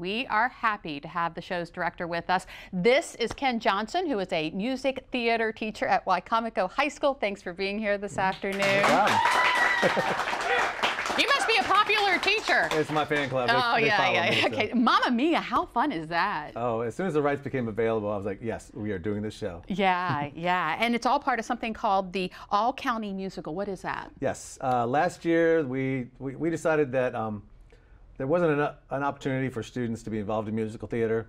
we are happy to have the show's director with us. This is Ken Johnson, who is a music theater teacher at Wicomico High School. Thanks for being here this afternoon. You must be a popular teacher. It's my fan club. Oh, they yeah, follow yeah. me, so- Okay. Mamma Mia, how fun is that? Oh, as soon as the rights became available, I was like, yes, we are doing this show. Yeah, yeah. And it's all part of something called the All County Musical. What is that? Yes. Uh, last year, we, we, we decided that um, there wasn't an, an opportunity for students to be involved in musical theater.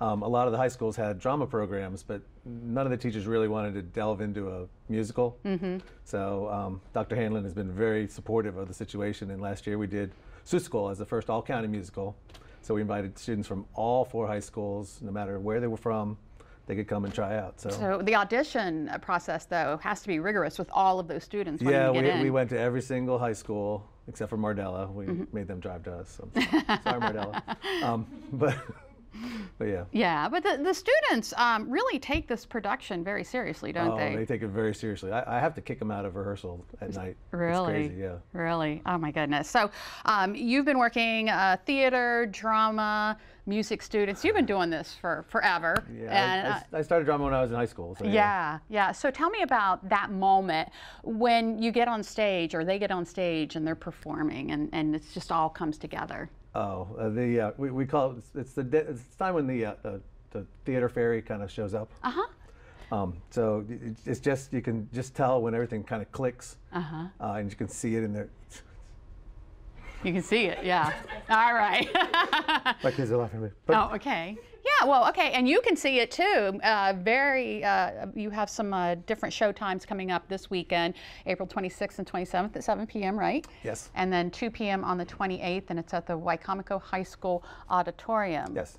Um, a lot of the high schools had drama programs, but none of the teachers really wanted to delve into a musical. Mm-hmm. So um, Dr. Hanlon has been very supportive of the situation, and last year we did School as the first all-county musical. So we invited students from all four high schools, no matter where they were from, they could come and try out. So, So the audition process, though, has to be rigorous with all of those students yeah, we, in. we went to every single high school except for Mardela. We Mm-hmm. made them drive to us. So sorry, sorry Mardela. Um, but but yeah. Yeah, but the, the students um, really take this production very seriously, don't Oh, they? they take it very seriously. I, I have to kick them out of rehearsal at night. Really? It's crazy, yeah. Really? Oh my goodness. So um, you've been working uh, theater, drama, music students. You've been doing this for forever. Yeah, And, I- I, uh, started drama when I was in high school. So yeah, yeah. So tell me about that moment when you get on stage or they get on stage and they're performing and, and it just all comes together. Oh, uh, the uh, we, we call it. It's, it's the it's time when the uh, the, the theater fairy kind of shows up. Uh huh. Um, so it's- it's just you can just tell when everything kind of clicks, Uh-huh. uh, and you can see it in there. You can see it, yeah. All right. My kids are laughing at me. But Oh, okay. Yeah, well, okay, and you can see it too. Uh, very, uh, you have some uh, different show times coming up this weekend, April 26th and 27th at 7 p.m., right? Yes. And then 2 p.m. on the 28th, and it's at the Wicomico High School Auditorium. Yes.